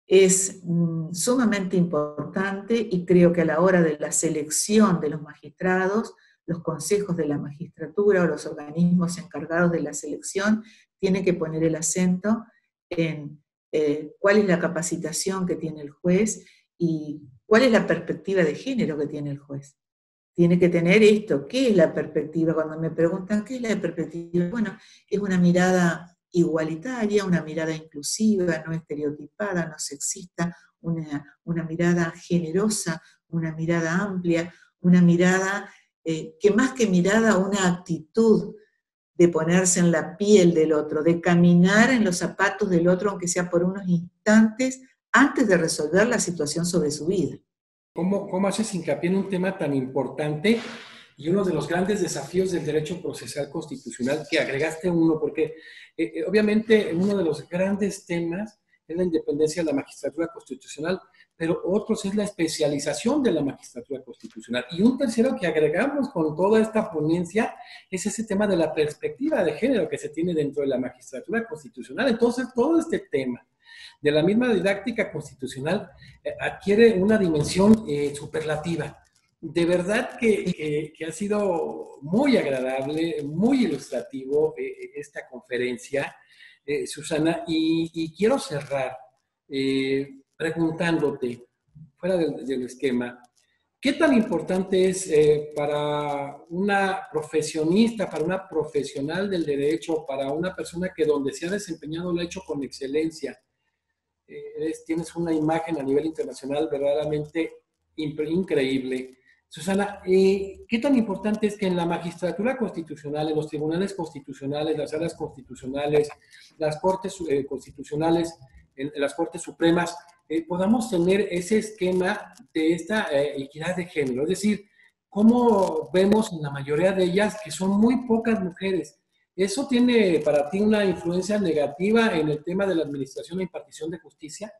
es mm, sumamente importante y creo que a la hora de la selección de los magistrados, los consejos de la magistratura o los organismos encargados de la selección tienen que poner el acento en eh, cuál es la capacitación que tiene el juez y cuál es la perspectiva de género que tiene el juez. Tiene que tener esto. ¿Qué es la perspectiva? Cuando me preguntan qué es la perspectiva, bueno, es una mirada igualitaria, una mirada inclusiva, no estereotipada, no sexista, una, mirada generosa, una mirada amplia, una mirada eh, que más que mirada, una actitud de ponerse en la piel del otro, de caminar en los zapatos del otro, aunque sea por unos instantes, antes de resolver la situación sobre su vida. ¿Cómo, cómo haces hincapié en un tema tan importante y uno de los grandes desafíos del derecho procesal constitucional, que agregaste uno, porque eh, eh, obviamente uno de los grandes temas es la independencia de la magistratura constitucional, pero otros es la especialización de la magistratura constitucional. Y un tercero que agregamos con toda esta ponencia es ese tema de la perspectiva de género que se tiene dentro de la magistratura constitucional. Entonces, todo este tema de la misma didáctica constitucional eh, adquiere una dimensión eh, superlativa. De verdad que, que, ha sido muy agradable, muy ilustrativo eh, esta conferencia, Susana, y, quiero cerrar preguntándote, fuera del, esquema, ¿qué tan importante es eh, para una profesionista, para una profesional del derecho, para una persona que donde se ha desempeñado lo ha hecho con excelencia? Eh, tienes una imagen a nivel internacional verdaderamente increíble. Susana, eh, ¿qué tan importante es que en la magistratura constitucional, en los tribunales constitucionales, las salas constitucionales, las cortes eh, constitucionales, en, las cortes supremas, eh, podamos tener ese esquema de esta equidad de género? Es decir, ¿cómo vemos en la mayoría de ellas que son muy pocas mujeres? ¿Eso tiene para ti una influencia negativa en el tema de la administración e impartición de justicia?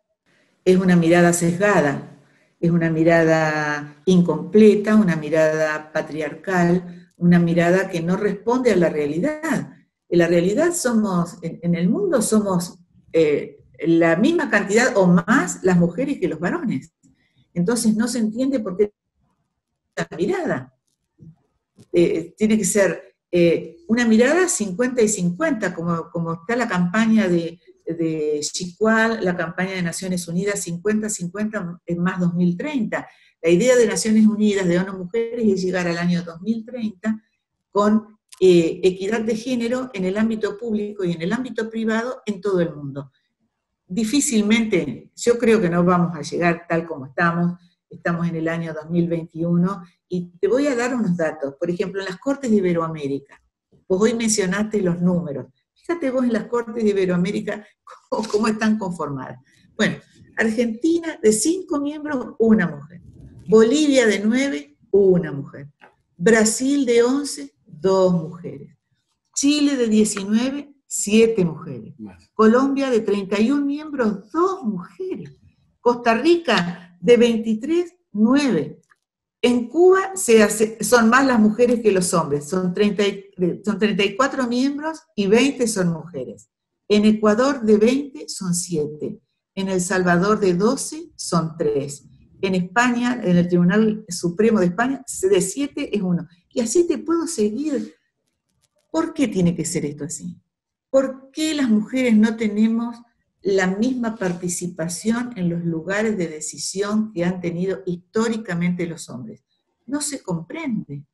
Es una mirada sesgada es una mirada incompleta, una mirada patriarcal, una mirada que no responde a la realidad. En la realidad somos, en, el mundo somos eh, la misma cantidad o más las mujeres que los varones. Entonces no se entiende por qué la mirada. Eh, tiene que ser eh, una mirada 50 y 50, como, está la campaña de, de Chicual, la campaña de Naciones Unidas 50-50 en más 2030. La idea de Naciones Unidas de ONU Mujeres es llegar al año 2030 con eh, equidad de género en el ámbito público y en el ámbito privado en todo el mundo. Difícilmente, yo creo que no vamos a llegar tal como estamos, estamos en el año 2021, y te voy a dar unos datos. Por ejemplo, en las Cortes de Iberoamérica, vos hoy mencionaste los números, Fíjate vos en las Cortes de Iberoamérica cómo, están conformadas. Bueno, Argentina de cinco miembros, una mujer. Bolivia de nueve, una mujer. Brasil de once, dos mujeres. Chile de 19, siete mujeres. Colombia de 31 miembros, dos mujeres. Costa Rica de 23, nueve. En Cuba se son más las mujeres que los hombres, son, 30, son 34 miembros y 20 son mujeres. En Ecuador de 20 son 7, en El Salvador de 12 son 3, en España, en el Tribunal Supremo de España, de 7 es 1. Y así te puedo seguir. ¿Por qué tiene que ser esto así? ¿Por qué las mujeres no tenemos la misma participación en los lugares de decisión que han tenido históricamente los hombres. No se comprende.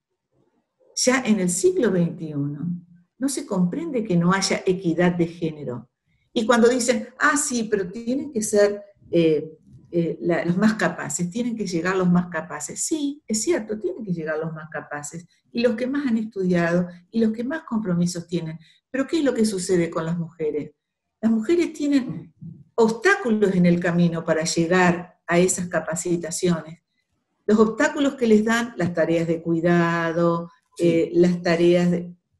Ya en el siglo XXI no se comprende que no haya equidad de género. Y cuando dicen, ah, sí, pero tienen que ser eh, eh, los más capaces, tienen que llegar los más capaces. Sí, es cierto, tienen que llegar los más capaces y los que más han estudiado y los que más compromisos tienen. Pero ¿qué es lo que sucede con las mujeres? Las mujeres tienen obstáculos en el camino para llegar a esas capacitaciones. Los obstáculos que les dan las tareas de cuidado, eh, las, tareas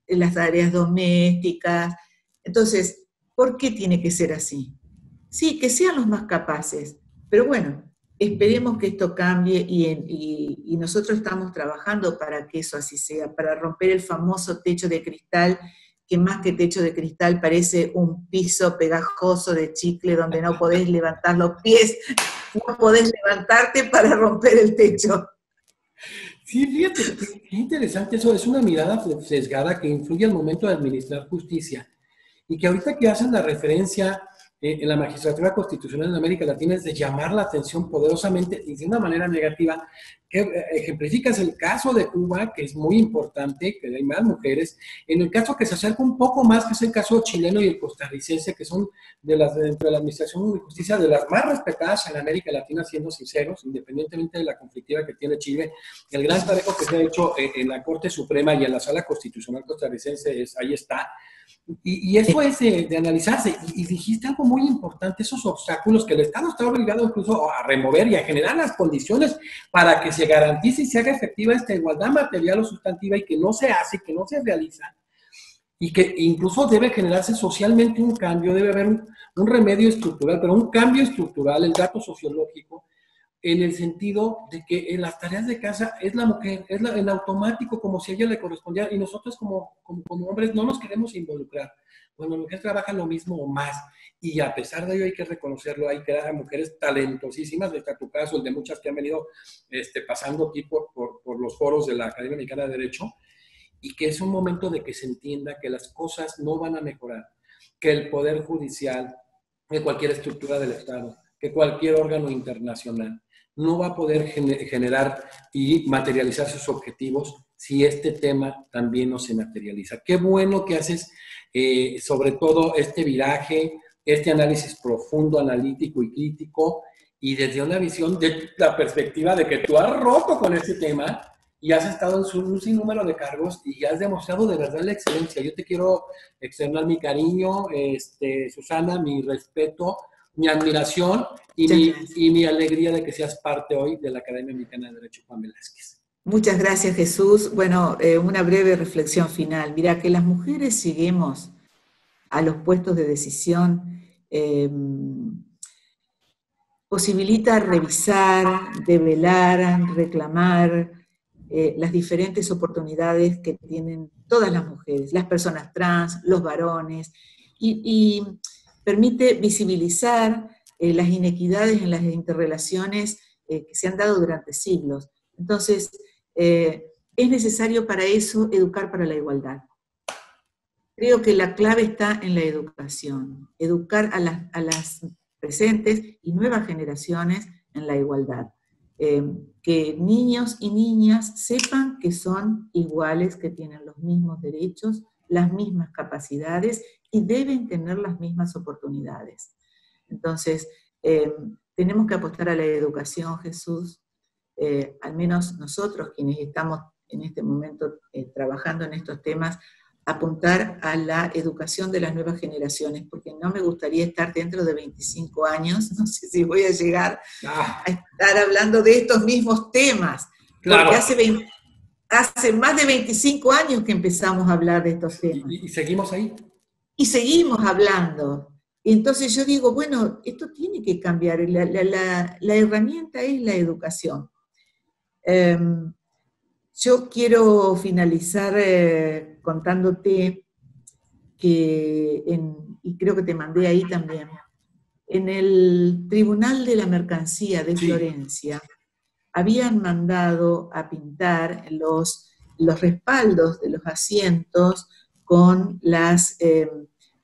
las tareas domésticas. Entonces, ¿por qué tiene que ser así? Sí, que sean los más capaces, pero bueno, esperemos que esto cambie y, y, nosotros estamos trabajando para que eso así sea, para romper el famoso techo de cristal que más que techo de cristal parece un piso pegajoso de chicle donde no podés levantar los pies, no podés levantarte para romper el techo. Sí, fíjate, qué interesante eso, es una mirada sesgada que influye al momento de administrar justicia. Y que ahorita que hacen la referencia eh, en la magistratura constitucional en América Latina es de llamar la atención poderosamente y de una manera negativa, que eh, ejemplificas el caso de Cuba, que es muy importante, que hay más mujeres, en el caso que se acerca un poco más, que es el caso chileno y el costarricense, que son de las dentro de la Administración de Justicia de las más respetadas en América Latina, siendo sinceros, independientemente de la conflictiva que tiene Chile, el gran trabajo que se ha hecho eh, en la Corte Suprema y en la Sala Constitucional costarricense, es, ahí está, y, eso es de, analizarse. Y, dijiste algo muy importante, esos obstáculos que el Estado está obligado incluso a remover y a generar las condiciones para que se garantice y se haga efectiva esta igualdad material o sustantiva y que no se hace, que no se realiza. Y que incluso debe generarse socialmente un cambio, debe haber un, un remedio estructural, pero un cambio estructural, el dato sociológico, en el sentido de que en las tareas de casa es la mujer, es la, en automático como si a ella le correspondiera y nosotros como, como, hombres no nos queremos involucrar. Bueno, la mujer trabaja lo mismo o más y a pesar de ello hay que reconocerlo, hay que dar mujeres talentosísimas, está tu caso, el de muchas que han venido este, pasando aquí por, por, por los foros de la Academia Mexicana de Derecho y que es un momento de que se entienda que las cosas no van a mejorar, que el Poder Judicial, que cualquier estructura del Estado, que cualquier órgano internacional, no va a poder generar y materializar sus objetivos si este tema también no se materializa. Qué bueno que haces eh, sobre todo este viraje, este análisis profundo, analítico y crítico, y desde una visión de la perspectiva de que tú has roto con este tema y has estado en un sinnúmero de cargos y has demostrado de verdad la excelencia. Yo te quiero externar mi cariño, este, Susana, mi respeto, mi admiración y mi, y mi, alegría de que seas parte hoy de la Academia Mexicana de Derecho Juan Velázquez. Muchas gracias Jesús. Bueno, eh, una breve reflexión final. Mira, que las mujeres lleguemos a los puestos de decisión em, posibilita revisar, develar, reclamar, eh, las diferentes oportunidades que tienen todas las mujeres, las personas trans, los varones, y, permite visibilizar eh, las inequidades en las interrelaciones eh, que se han dado durante siglos. Entonces, es necesario para eso educar para la igualdad. Creo que la clave está en la educación, educar a las, a las presentes y nuevas generaciones en la igualdad. Eh, que niños y niñas sepan que son iguales, que tienen los mismos derechos, las mismas capacidades y deben tener las mismas oportunidades. Entonces, eh, tenemos que apostar a la educación, Jesús, eh, al menos nosotros quienes estamos en este momento trabajando en estos temas, apuntar a la educación de las nuevas generaciones, porque no me gustaría estar dentro de 25 años, no sé si voy a llegar ah. a estar hablando de estos mismos temas, porque hace, hace más de 25 años que empezamos a hablar de estos temas. Y, seguimos ahí. Y seguimos hablando. Entonces yo digo, bueno, esto tiene que cambiar, la, herramienta es la educación. Em, yo quiero finalizar eh, contándote que, y creo que te mandé ahí también, en el Tribunal de la Mercancía de Florencia habían mandado a pintar los, los respaldos de los asientos con las, eh,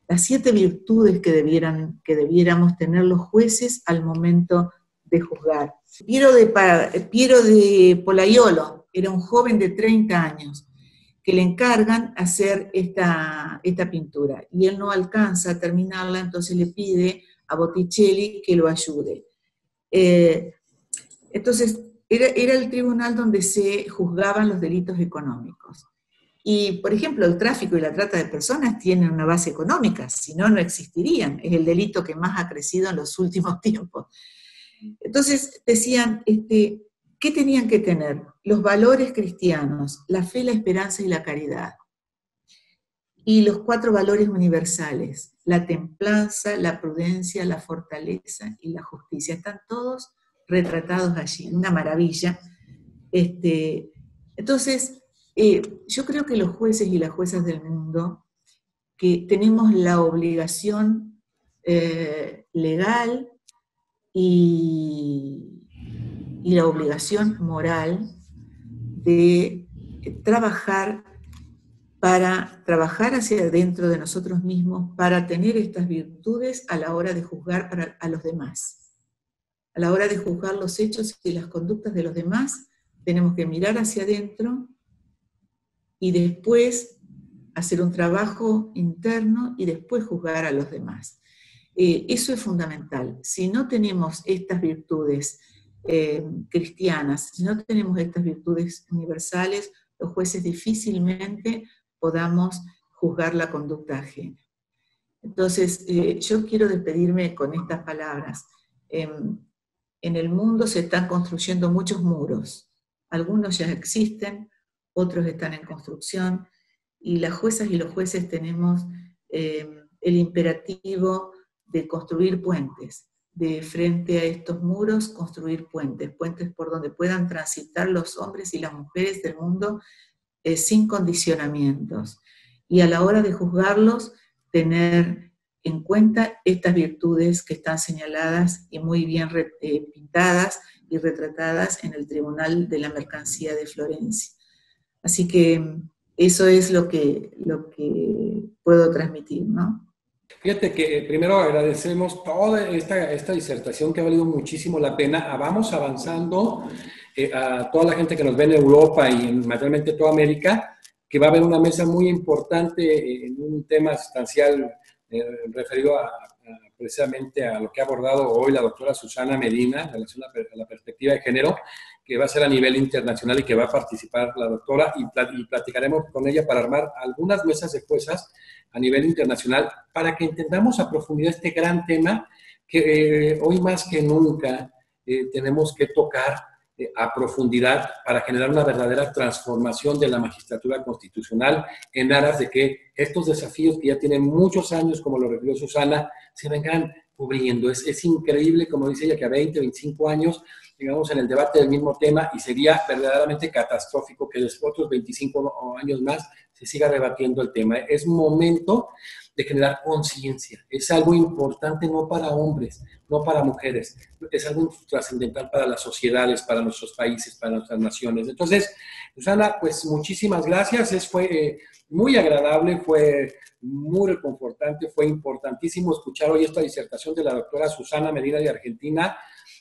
las siete virtudes que, debieran, que debiéramos tener los jueces al momento de juzgar. Piero de, Piero de Polaiolo era un joven de 30 años que le encargan hacer esta, esta pintura y él no alcanza a terminarla, entonces le pide a Botticelli que lo ayude. Eh, entonces, era, el tribunal donde se juzgaban los delitos económicos. Y, por ejemplo, el tráfico y la trata de personas tienen una base económica, si no, no existirían. Es el delito que más ha crecido en los últimos tiempos. Entonces decían, este, ¿qué tenían que tener? Los valores cristianos, la fe, la esperanza y la caridad. Y los cuatro valores universales, la templanza, la prudencia, la fortaleza y la justicia. Están todos retratados allí, una maravilla. Este, entonces, eh, yo creo que los jueces y las juezas del mundo, que tenemos la obligación eh, legal y, la obligación moral de trabajar para trabajar hacia adentro de nosotros mismos, para tener estas virtudes a la hora de juzgar a los demás. A la hora de juzgar los hechos y las conductas de los demás, tenemos que mirar hacia adentro y después hacer un trabajo interno y después juzgar a los demás. Eh, eso es fundamental. Si no tenemos estas virtudes eh, cristianas, si no tenemos estas virtudes universales, los jueces difícilmente podamos juzgar la conducta ajena. Entonces, eh, yo quiero despedirme con estas palabras. Em, en el mundo se están construyendo muchos muros. Algunos ya existen, otros están en construcción, y las juezas y los jueces tenemos em, el imperativo de construir puentes, de frente a estos muros construir puentes, puentes por donde puedan transitar los hombres y las mujeres del mundo eh, sin condicionamientos. Y a la hora de juzgarlos, tener en cuenta estas virtudes que están señaladas y muy bien eh, pintadas y retratadas en el Tribunal de la Mercancía de Florencia. Así que eso es lo que, lo que puedo transmitir, ¿no? Fíjate que eh, primero agradecemos toda esta, esta disertación que ha valido muchísimo la pena. Ah, vamos avanzando eh, a toda la gente que nos ve en Europa y en materialmente toda América, que va a haber una mesa muy importante eh, en un tema sustancial referido a, precisamente a lo que ha abordado hoy la doctora Susana Medina en relación a la perspectiva de género, que va a ser a nivel internacional y que va a participar la doctora y, platicaremos con ella para armar algunas mesas de a nivel internacional para que entendamos a profundidad este gran tema que eh, hoy más que nunca eh, tenemos que tocar eh, a profundidad para generar una verdadera transformación de la magistratura constitucional en aras de que estos desafíos que ya tienen muchos años, como lo refirió Susana, se vengan cubriendo. Es, es increíble, como dice ella, que a 20, 25 años digamos, en el debate del mismo tema y sería verdaderamente catastrófico que después otros 25 años más se siga debatiendo el tema. Es momento de generar conciencia. Es algo importante no para hombres, no para mujeres. Es algo trascendental para las sociedades, para nuestros países, para nuestras naciones. Entonces, Susana, pues muchísimas gracias. Es, fue eh, muy agradable, fue muy reconfortante, fue importantísimo escuchar hoy esta disertación de la doctora Susana Medina de Argentina,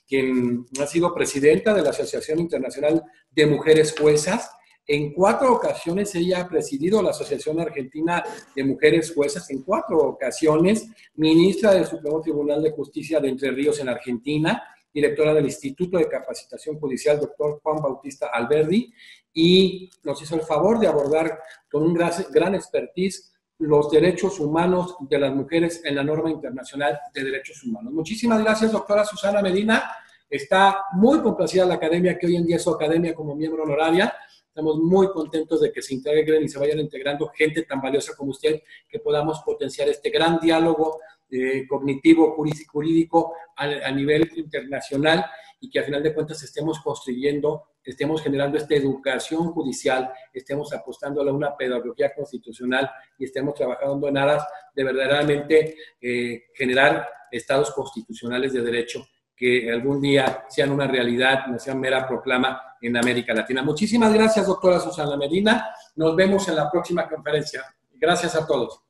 quien ha sido presidenta de la Asociación Internacional de Mujeres Juezas en cuatro ocasiones ella ha presidido la Asociación Argentina de Mujeres Juezas, en cuatro ocasiones, ministra del Supremo Tribunal de Justicia de Entre Ríos en Argentina, directora del Instituto de Capacitación Judicial, doctor Juan Bautista Alberdi, y nos hizo el favor de abordar con un gran, expertise los derechos humanos de las mujeres en la norma internacional de derechos humanos. Muchísimas gracias, doctora Susana Medina. Está muy complacida la academia, que hoy en día es su academia como miembro honoraria. Estamos muy contentos de que se integren y se vayan integrando gente tan valiosa como usted, que podamos potenciar este gran diálogo eh, cognitivo, jurídico a, nivel internacional y que a final de cuentas estemos construyendo, estemos generando esta educación judicial, estemos apostando a una pedagogía constitucional y estemos trabajando en aras de verdaderamente eh, generar estados constitucionales de derecho que algún día sean una realidad, no sean mera proclama en América Latina. Muchísimas gracias, doctora Susana Medina. Nos vemos en la próxima conferencia. Gracias a todos.